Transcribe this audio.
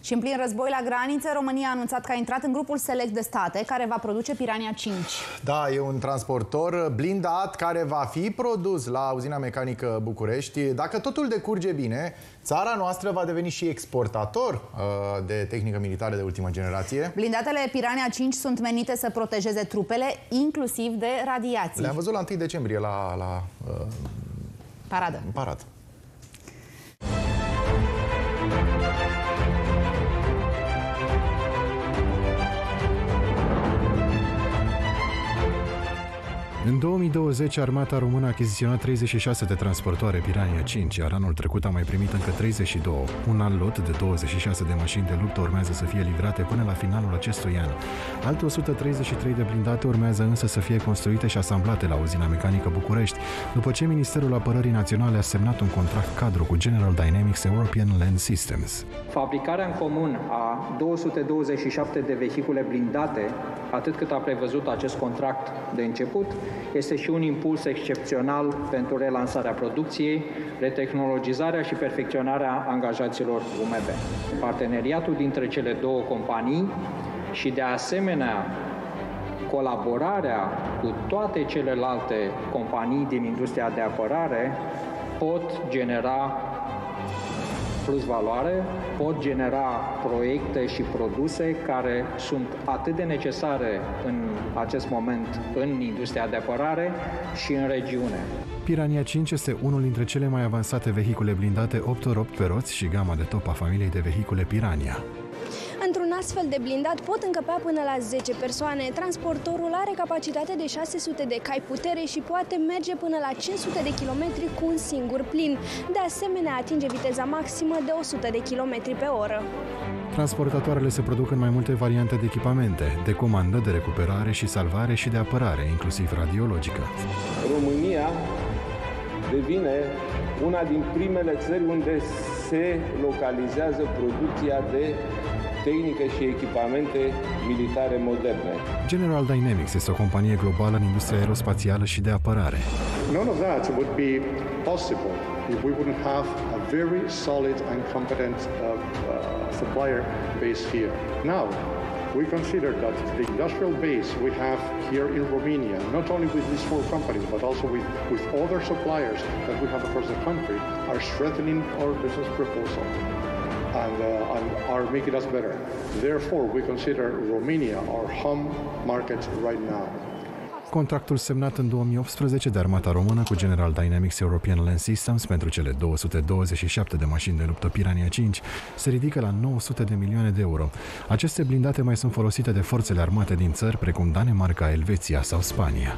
Și în plin război la graniță, România a anunțat că a intrat în grupul select de state care va produce Pirania 5. Da, e un transportor blindat care va fi produs la uzina mecanică București. Dacă totul decurge bine, țara noastră va deveni și exportator uh, de tehnică militară de ultimă generație. Blindatele Pirania 5 sunt menite să protejeze trupele, inclusiv de radiații. Le-am văzut la 1 decembrie la, la uh, paradă. paradă. În 2020, armata română a achiziționat 36 de transportoare Pirania 5, iar anul trecut a mai primit încă 32. Un alt lot de 26 de mașini de luptă urmează să fie livrate până la finalul acestui an. Alte 133 de blindate urmează însă să fie construite și asamblate la uzina mecanică București, după ce Ministerul Apărării Naționale a semnat un contract cadru cu General Dynamics European Land Systems. Fabricarea în comun a 227 de vehicule blindate, atât cât a prevăzut acest contract de început, este și un impuls excepțional pentru relansarea producției, retehnologizarea și perfecționarea angajaților UMB. Parteneriatul dintre cele două companii și de asemenea colaborarea cu toate celelalte companii din industria de apărare pot genera plus valoare, pot genera proiecte și produse care sunt atât de necesare în acest moment în industria de apărare și în regiune. Pirania 5 este unul dintre cele mai avansate vehicule blindate 8 ori 8 pe roți și gama de top a familiei de vehicule Pirania. Într-un astfel de blindat pot încăpea până la 10 persoane. Transportorul are capacitate de 600 de cai putere și poate merge până la 500 de km cu un singur plin. De asemenea, atinge viteza maximă de 100 de km pe oră. Transportatoarele se produc în mai multe variante de echipamente, de comandă, de recuperare și salvare și de apărare, inclusiv radiologică. România devine una din primele țări unde se localizează producția de tehnică și echipamente militare moderne. General Dynamics este o companie globală în industria aerospațială și de apărare. None of that would be possible if we wouldn't have a very solid and competent uh, uh, supplier base here. Now, we consider that the industrial base we have here in Romania, not only with these four companies, but also with, with other suppliers that we have across the country, are strengthening our business proposal and, uh, and are making us better. Therefore, we consider Romania our home market right now. Contractul semnat în 2018 de armata română cu General Dynamics European Land Systems pentru cele 227 de mașini de luptă Pirania 5 se ridică la 900 de milioane de euro. Aceste blindate mai sunt folosite de forțele armate din țări precum Danemarca, Elveția sau Spania.